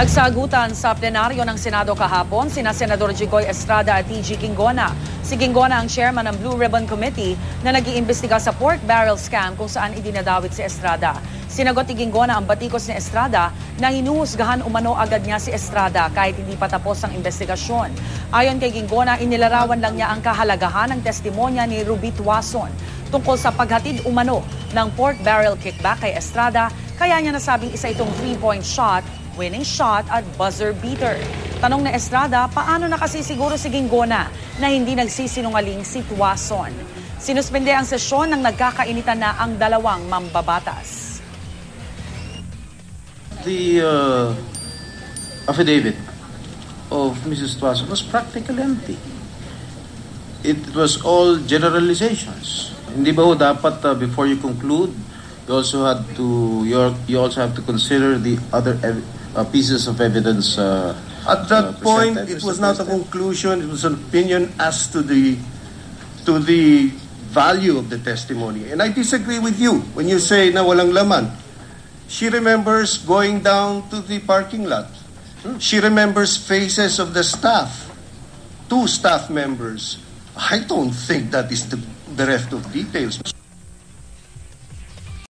Nagsagutan sa plenaryo ng Senado kahapon sina Senador Jigoy Estrada at TG Kingona. Si Kingona ang chairman ng Blue Ribbon Committee na nag-iimbestiga sa pork barrel scam kung saan idinadawit si Estrada. Sinagot ni Kingona ang batikos ni Estrada na hinuhusgahan umano agad niya si Estrada kahit hindi pa tapos ang investigasyon. Ayon kay Kingona, inilarawan lang niya ang kahalagahan ng testimonya ni Ruby Tuason tungkol sa paghatid umano ng pork barrel kickback kay Estrada kaya niya nasabing isa itong three-point shot winning shot at buzzer beater. Tanong na Estrada, paano nakasisiguro si Gingona na hindi nagsisinungaling si Tuason? Sinuspende ang sesyon ng nagkakainitan na ang dalawang mambabatas. The uh, affidavit of Mrs. Tuason was practically empty. It was all generalizations. Hindi ba ho dapat uh, before you conclude, you also had to you you also have to consider the other ev- uh, pieces of evidence. Uh, At that uh, point, it was not a conclusion, it was an opinion as to the, to the value of the testimony. And I disagree with you when you say na walang laman. She remembers going down to the parking lot. She remembers faces of the staff, two staff members. I don't think that is the bereft of details.